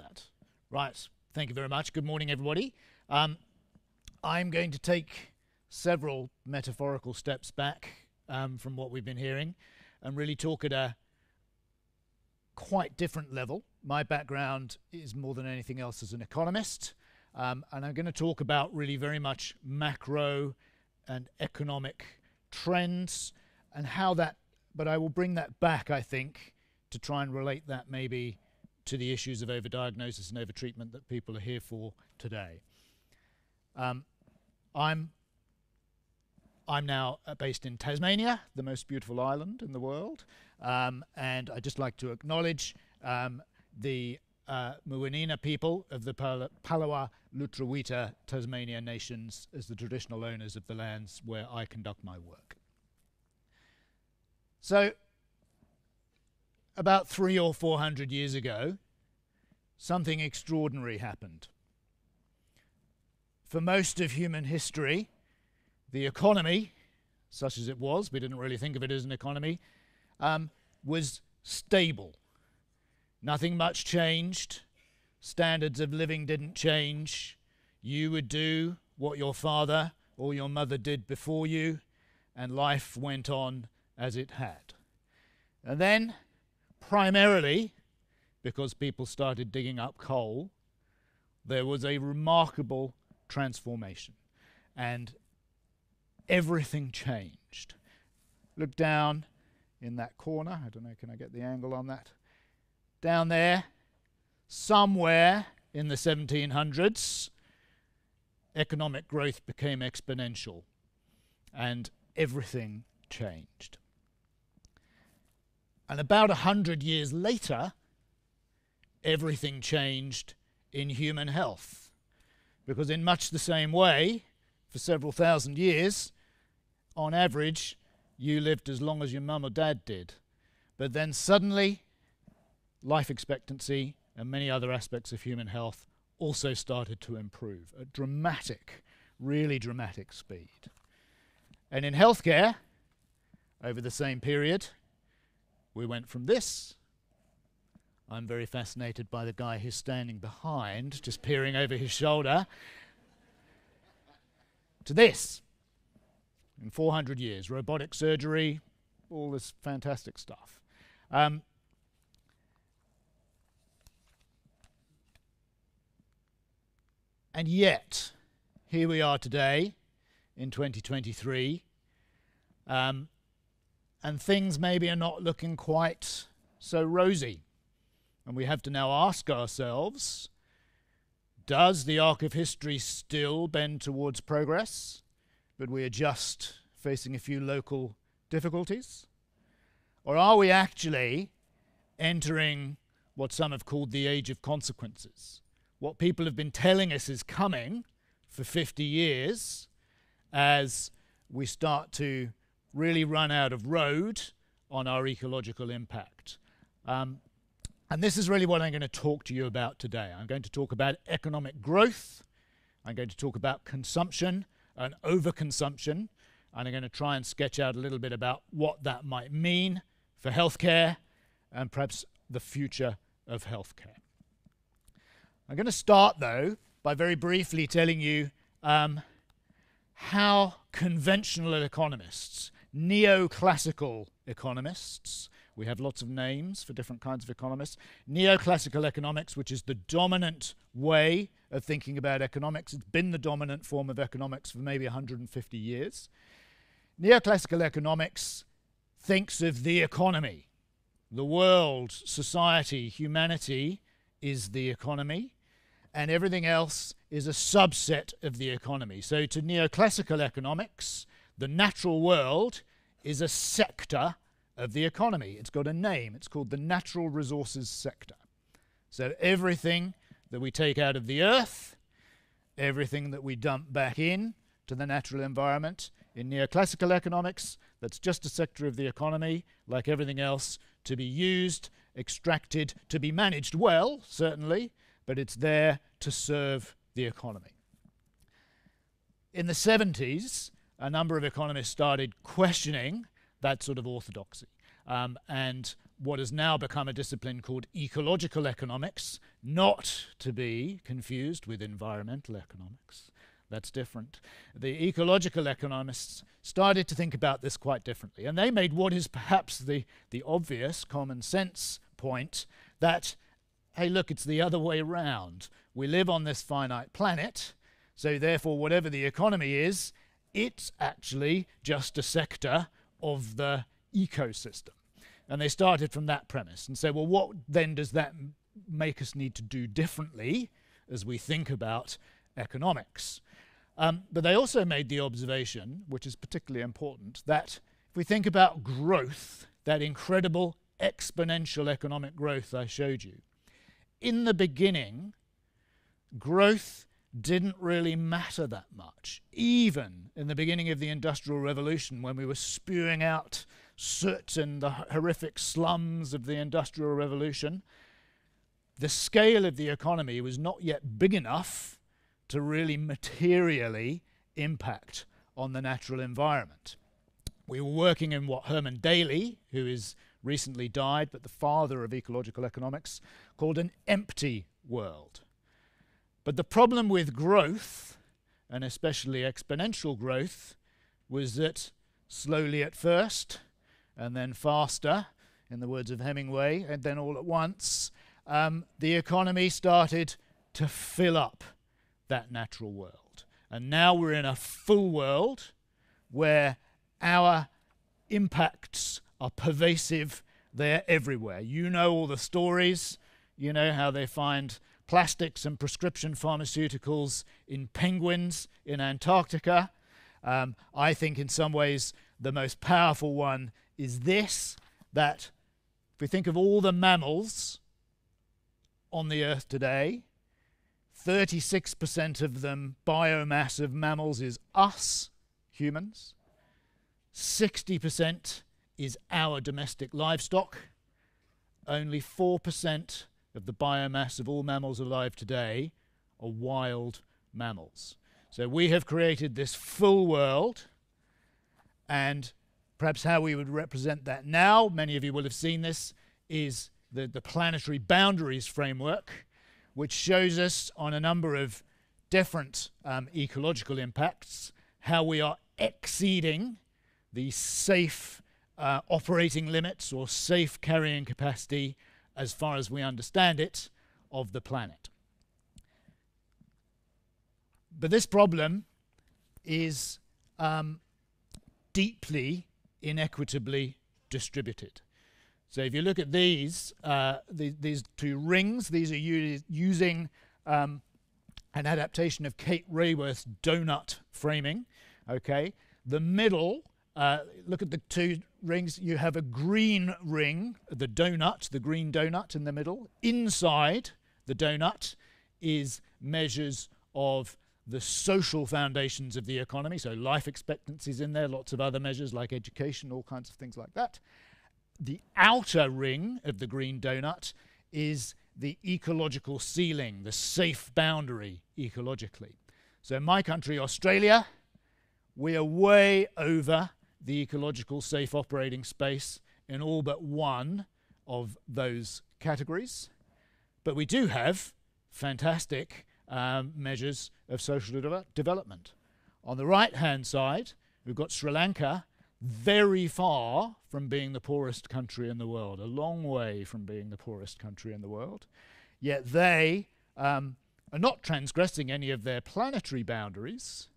that. Right, thank you very much. Good morning, everybody. Um, I'm going to take several metaphorical steps back um, from what we've been hearing and really talk at a quite different level. My background is more than anything else as an economist, um, and I'm going to talk about really very much macro and economic trends and how that, but I will bring that back, I think, to try and relate that maybe to the issues of overdiagnosis and overtreatment that people are here for today. Um, I'm I'm now uh, based in Tasmania, the most beautiful island in the world, um, and I'd just like to acknowledge um, the uh, Muwinina people of the Pal- Palawa Lutruwita Tasmania nations as the traditional owners of the lands where I conduct my work. So, about three or four hundred years ago, something extraordinary happened. For most of human history, the economy, such as it was, we didn't really think of it as an economy, um, was stable. Nothing much changed. Standards of living didn't change. You would do what your father or your mother did before you, and life went on as it had. And then, primarily, because people started digging up coal, there was a remarkable transformation. And everything changed. Look down in that corner. I don't know, can I get the angle on that? Down there, somewhere in the 1700s, economic growth became exponential and everything changed. And about a hundred years later, everything changed in human health. Because, in much the same way, for several thousand years, on average, you lived as long as your mum or dad did. But then suddenly, life expectancy and many other aspects of human health also started to improve at dramatic, really dramatic speed. And in healthcare, over the same period, we went from this. I'm very fascinated by the guy who's standing behind, just peering over his shoulder, to this in 400 years robotic surgery, all this fantastic stuff. Um, and yet, here we are today in 2023, um, and things maybe are not looking quite so rosy. And we have to now ask ourselves does the arc of history still bend towards progress? but we are just facing a few local difficulties? Or are we actually entering what some have called the age of consequences? What people have been telling us is coming for 50 years as we start to really run out of road on our ecological impact. Um, and this is really what I'm going to talk to you about today. I'm going to talk about economic growth, I'm going to talk about consumption, and overconsumption. And I'm going to try and sketch out a little bit about what that might mean for healthcare and perhaps the future of healthcare. I'm going to start, though, by very briefly telling you um, how conventional economists, neoclassical economists, we have lots of names for different kinds of economists, neoclassical economics, which is the dominant way of thinking about economics. It's been the dominant form of economics for maybe 150 years. Neoclassical economics thinks of the economy. The world, society, humanity is the economy, and everything else is a subset of the economy. So, to neoclassical economics, the natural world is a sector of the economy. It's got a name, it's called the natural resources sector. So, everything that we take out of the earth, everything that we dump back in to the natural environment. In neoclassical economics, that's just a sector of the economy, like everything else, to be used, extracted, to be managed well, certainly, but it's there to serve the economy. In the 70s, a number of economists started questioning that sort of orthodoxy. um, and what has now become a discipline called ecological economics, not to be confused with environmental economics. That's different. The ecological economists started to think about this quite differently, and they made what is perhaps the, the obvious common sense point that, hey, look, it's the other way round. We live on this finite planet, so therefore, whatever the economy is, it's actually just a sector of the ecosystem. And they started from that premise and said, well, what then does that make us need to do differently as we think about economics? Um, but they also made the observation, which is particularly important, that if we think about growth, that incredible exponential economic growth I showed you, in the beginning, growth didn't really matter that much. Even in the beginning of the Industrial Revolution, when we were spewing out soot in the horrific slums of the Industrial Revolution, the scale of the economy was not yet big enough to really materially impact on the natural environment. We were working in what Herman Daly, who is recently died, but the father of ecological economics, called an empty world. But the problem with growth, and especially exponential growth, was that slowly at first, and then faster, in the words of Hemingway, and then all at once, um, the economy started to fill up that natural world. And now we're in a full world where our impacts are pervasive, they're everywhere. You know all the stories, you know how they find plastics and prescription pharmaceuticals in penguins in Antarctica. Um, I think, in some ways, the most powerful one is this that if we think of all the mammals on the earth today, 36% of them biomass of mammals is us, humans. 60% is our domestic livestock. Only 4% of the biomass of all mammals alive today are wild mammals. So we have created this full world, and perhaps how we would represent that now, many of you will have seen this, is the, the planetary boundaries framework, which shows us on a number of different um, ecological impacts how we are exceeding the safe uh, operating limits or safe carrying capacity as far as we understand it, of the planet. But this problem is um, deeply inequitably distributed. So if you look at these, uh, the, these two rings, these are using um, an adaptation of Kate Raworth's donut framing. Okay, the middle uh, look at the two rings. You have a green ring, the donut, the green donut in the middle. Inside the donut is measures of the social foundations of the economy. So life expectancies in there, lots of other measures like education, all kinds of things like that. The outer ring of the green donut is the ecological ceiling, the safe boundary ecologically. So in my country, Australia, we are way over the ecological safe operating space in all but one of those categories. But we do have fantastic um, measures of social de development. On the right hand side, we've got Sri Lanka, very far from being the poorest country in the world, a long way from being the poorest country in the world. Yet they um, are not transgressing any of their planetary boundaries,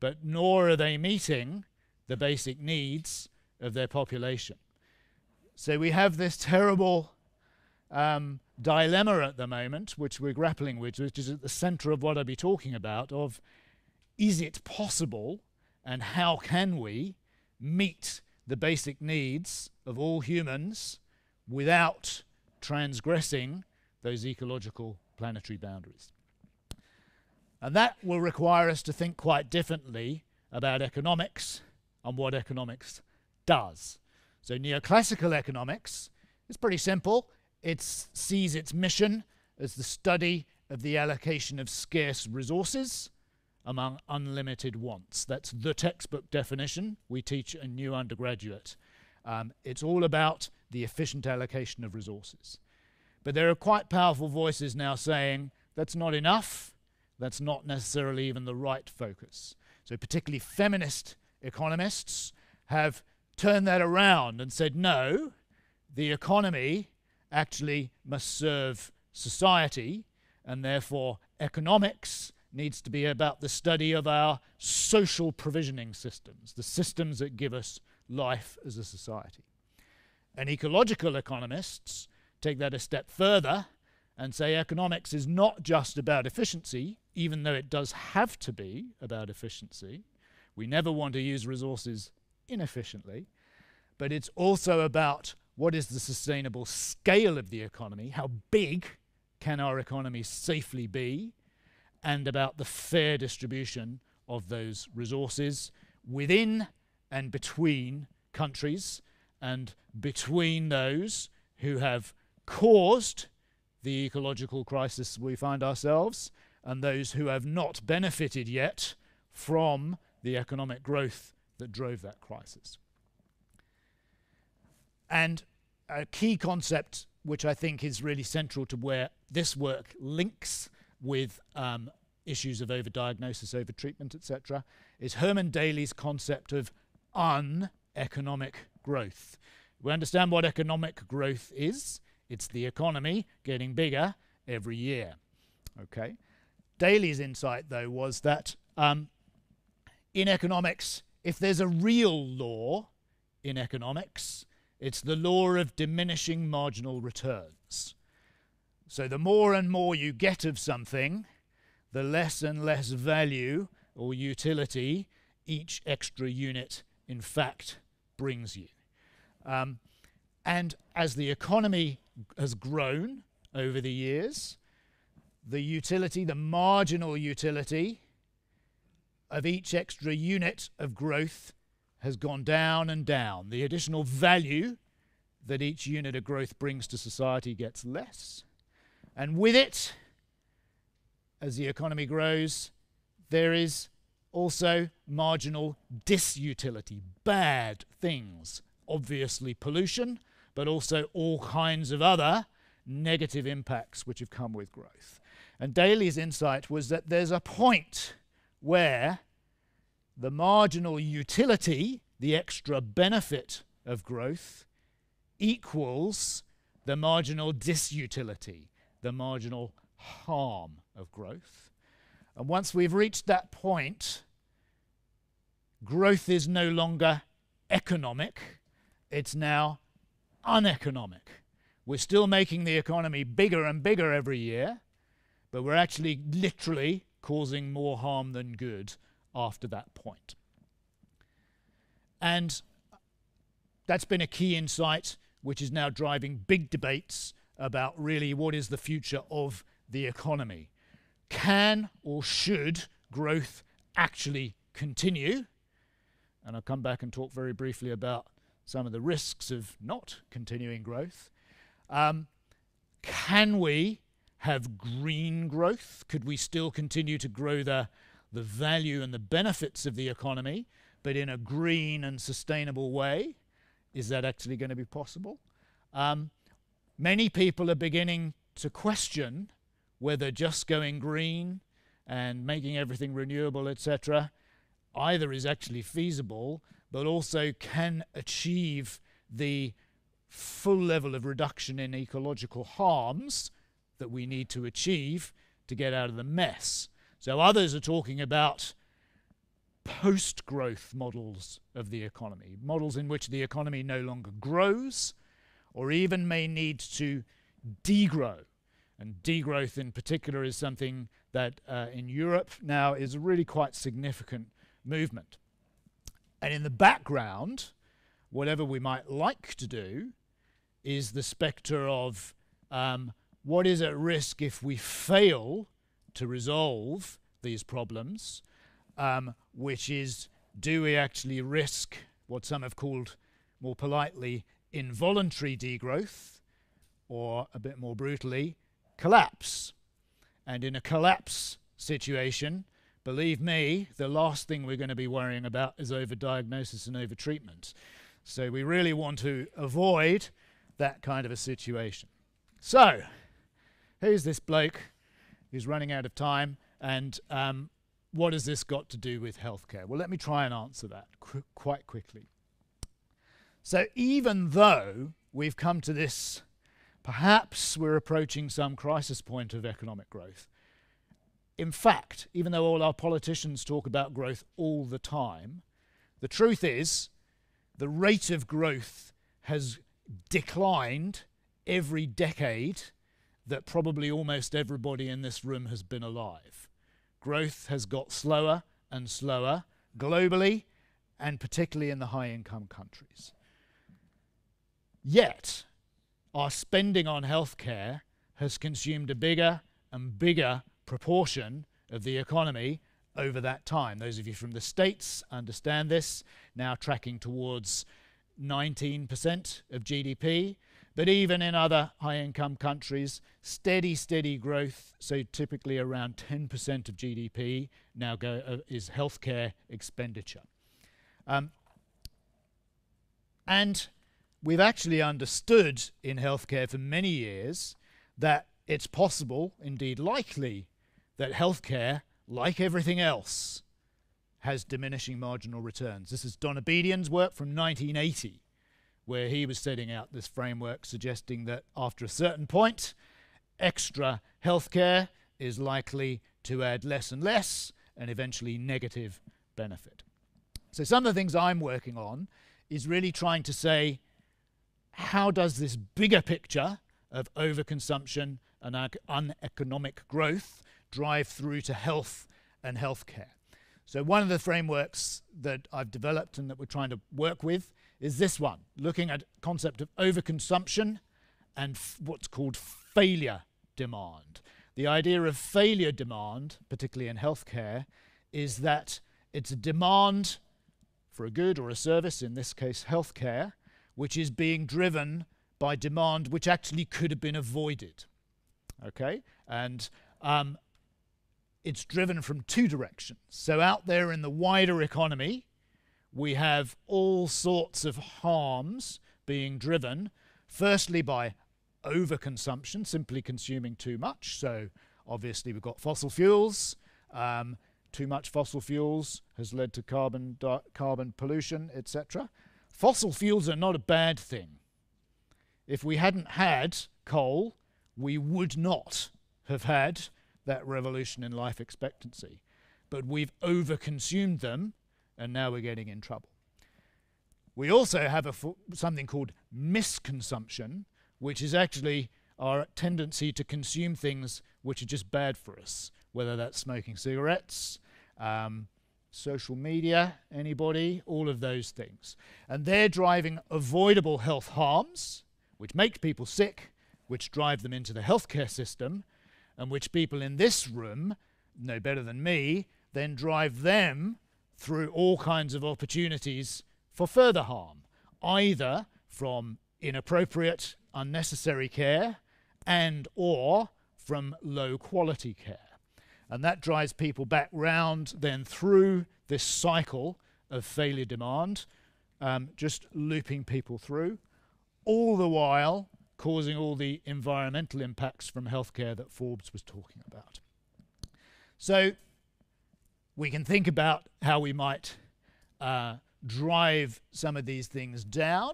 but nor are they meeting the basic needs of their population. So we have this terrible um, dilemma at the moment, which we're grappling with, which is at the center of what I'll be talking about, of is it possible and how can we meet the basic needs of all humans without transgressing those ecological planetary boundaries. And that will require us to think quite differently about economics on what economics does. So neoclassical economics is pretty simple. It sees its mission as the study of the allocation of scarce resources among unlimited wants. That's the textbook definition we teach a new undergraduate. Um, it's all about the efficient allocation of resources. But there are quite powerful voices now saying that's not enough, that's not necessarily even the right focus. So, particularly feminist economists have turned that around and said no, the economy actually must serve society, and therefore economics needs to be about the study of our social provisioning systems, the systems that give us life as a society. And ecological economists take that a step further and say economics is not just about efficiency, even though it does have to be about efficiency. We never want to use resources inefficiently, but it's also about what is the sustainable scale of the economy, how big can our economy safely be, and about the fair distribution of those resources within and between countries and between those who have caused the ecological crisis we find ourselves and those who have not benefited yet from the economic growth that drove that crisis. And a key concept, which I think is really central to where this work links with um, issues of overdiagnosis, overtreatment, etc., is Herman Daly's concept of uneconomic growth. We understand what economic growth is. It's the economy getting bigger every year. Okay. Daly's insight, though, was that um, in economics, if there's a real law in economics, it's the law of diminishing marginal returns. So the more and more you get of something, the less and less value or utility each extra unit, in fact, brings you. Um, and as the economy has grown over the years, the utility, the marginal utility of each extra unit of growth has gone down and down. The additional value that each unit of growth brings to society gets less. And with it, as the economy grows, there is also marginal disutility, bad things. Obviously, pollution, but also all kinds of other negative impacts which have come with growth. And Daly's insight was that there's a point where the marginal utility, the extra benefit of growth, equals the marginal disutility, the marginal harm of growth. And once we've reached that point, growth is no longer economic, it's now uneconomic. We're still making the economy bigger and bigger every year, but we're actually literally causing more harm than good after that point. And that's been a key insight which is now driving big debates about really what is the future of the economy. Can or should growth actually continue? And I'll come back and talk very briefly about some of the risks of not continuing growth. Um, can we have green growth? Could we still continue to grow the the value and the benefits of the economy, but in a green and sustainable way. Is that actually going to be possible? Um, many people are beginning to question whether just going green and making everything renewable, etc., either is actually feasible, but also can achieve the full level of reduction in ecological harms that we need to achieve to get out of the mess. So others are talking about post growth models of the economy, models in which the economy no longer grows or even may need to degrow. And degrowth in particular is something that uh, in Europe now is a really quite significant movement. And in the background, whatever we might like to do is the spectre of um, what is at risk if we fail to resolve these problems, um, which is do we actually risk what some have called more politely involuntary degrowth, or a bit more brutally, collapse? And in a collapse situation, believe me, the last thing we're going to be worrying about is overdiagnosis and overtreatment. So we really want to avoid that kind of a situation. So, who's this bloke who's running out of time, and um, what has this got to do with healthcare? Well, let me try and answer that qu- quite quickly. So, even though we've come to this, perhaps we're approaching some crisis point of economic growth. In fact, even though all our politicians talk about growth all the time, the truth is the rate of growth has declined every decade that probably almost everybody in this room has been alive. Growth has got slower and slower globally and particularly in the high income countries. Yet, our spending on healthcare has consumed a bigger and bigger proportion of the economy over that time. Those of you from the States understand this, now tracking towards 19% of GDP. But even in other high income countries, steady, steady growth, so typically around 10% of GDP now go, uh, is healthcare expenditure. Um, and we've actually understood in healthcare for many years that it's possible, indeed likely, that healthcare, like everything else, has diminishing marginal returns. This is Donabedian's work from 1980 where he was setting out this framework suggesting that after a certain point, extra healthcare is likely to add less and less and eventually negative benefit. So, some of the things I'm working on is really trying to say how does this bigger picture of overconsumption and uneconomic growth drive through to health and healthcare? So, one of the frameworks that I've developed and that we're trying to work with is this one, looking at concept of overconsumption and what's called failure demand. The idea of failure demand, particularly in healthcare, is that it's a demand for a good or a service, in this case healthcare, which is being driven by demand which actually could have been avoided. Okay? And um, it's driven from two directions. So, out there in the wider economy, we have all sorts of harms being driven, firstly by overconsumption, simply consuming too much. So, obviously, we've got fossil fuels. Um, too much fossil fuels has led to carbon, di- carbon pollution, etc. Fossil fuels are not a bad thing. If we hadn't had coal, we would not have had that revolution in life expectancy. But we've overconsumed them and now we're getting in trouble. We also have something called misconsumption, which is actually our tendency to consume things which are just bad for us, whether that's smoking cigarettes, um, social media, anybody, all of those things. And they're driving avoidable health harms, which make people sick, which drive them into the healthcare system, and which people in this room know better than me, then drive them through all kinds of opportunities for further harm, either from inappropriate, unnecessary care and or from low quality care. And that drives people back round then through this cycle of failure demand, um, just looping people through, all the while causing all the environmental impacts from healthcare that Forbes was talking about. So we can think about how we might uh, drive some of these things down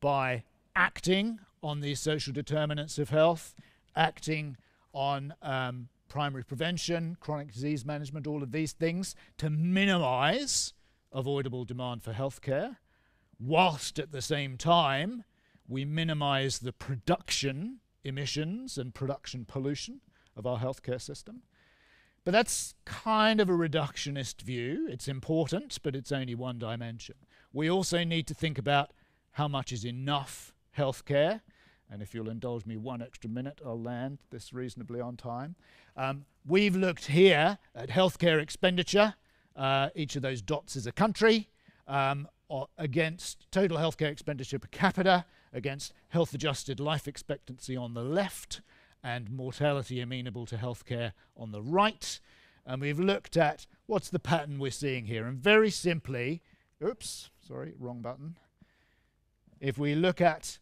by acting on these social determinants of health, acting on um, primary prevention, chronic disease management, all of these things to minimize avoidable demand for healthcare, whilst at the same time we minimize the production emissions and production pollution of our healthcare system. But that's kind of a reductionist view. It's important, but it's only one dimension. We also need to think about how much is enough healthcare. And if you'll indulge me one extra minute, I'll land this reasonably on time. Um, we've looked here at healthcare expenditure. Uh, each of those dots is a country um, against total healthcare expenditure per capita, against health adjusted life expectancy on the left, and mortality amenable to healthcare on the right. And we've looked at what's the pattern we're seeing here. And very simply, oops, sorry, wrong button. If we look at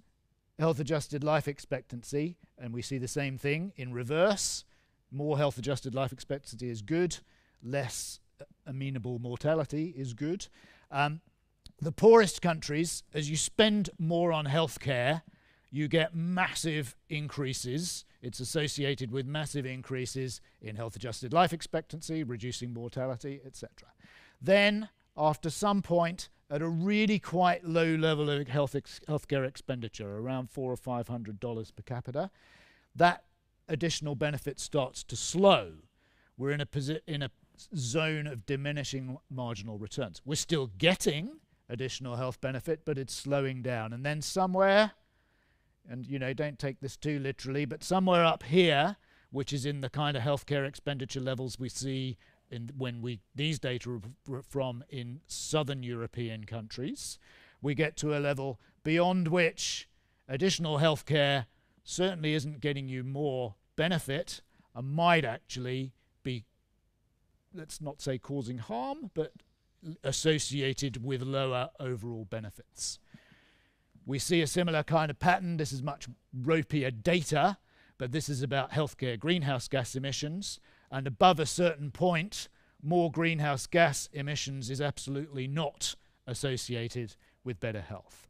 health adjusted life expectancy, and we see the same thing in reverse, more health adjusted life expectancy is good, less amenable mortality is good. Um, the poorest countries, as you spend more on healthcare, you get massive increases. It's associated with massive increases in health adjusted life expectancy, reducing mortality, etc. Then, after some point, at a really quite low level of health ex- healthcare expenditure, around four or five hundred dollars per capita, that additional benefit starts to slow. We're in a posi- in a zone of diminishing marginal returns. We're still getting additional health benefit, but it's slowing down. And then somewhere, and you know, don't take this too literally, but somewhere up here, which is in the kind of healthcare expenditure levels we see in when we these data are from in southern European countries, we get to a level beyond which additional healthcare certainly isn't getting you more benefit and might actually be let's not say causing harm, but associated with lower overall benefits. We see a similar kind of pattern. This is much ropier data, but this is about healthcare greenhouse gas emissions. And above a certain point, more greenhouse gas emissions is absolutely not associated with better health.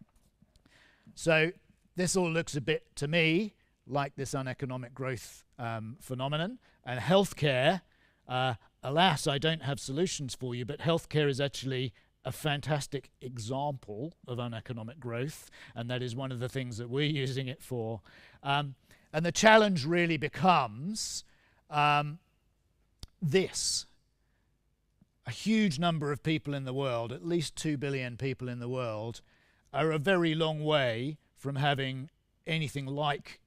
So this all looks a bit to me like this uneconomic growth um, phenomenon, and healthcare uh, alas, I don't have solutions for you, but healthcare is actually a fantastic example of uneconomic growth, and that is one of the things that we're using it for. Um, and the challenge really becomes um, this. A huge number of people in the world, at least 2 billion people in the world, are a very long way from having anything like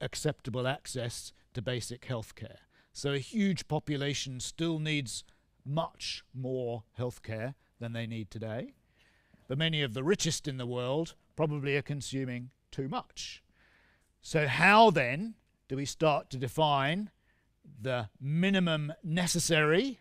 acceptable access to basic health care. So a huge population still needs much more healthcare than they need today. But many of the richest in the world probably are consuming too much. So, how then do we start to define the minimum necessary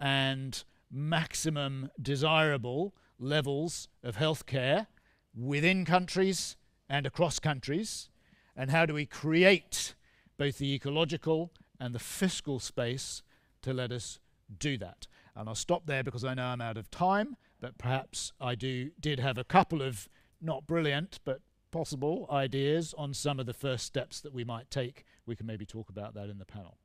and maximum desirable levels of healthcare within countries and across countries? And how do we create both the ecological and the fiscal space to let us do that. And I'll stop there because I know I'm out of time, but perhaps I do did have a couple of not brilliant but possible ideas on some of the first steps that we might take. We can maybe talk about that in the panel.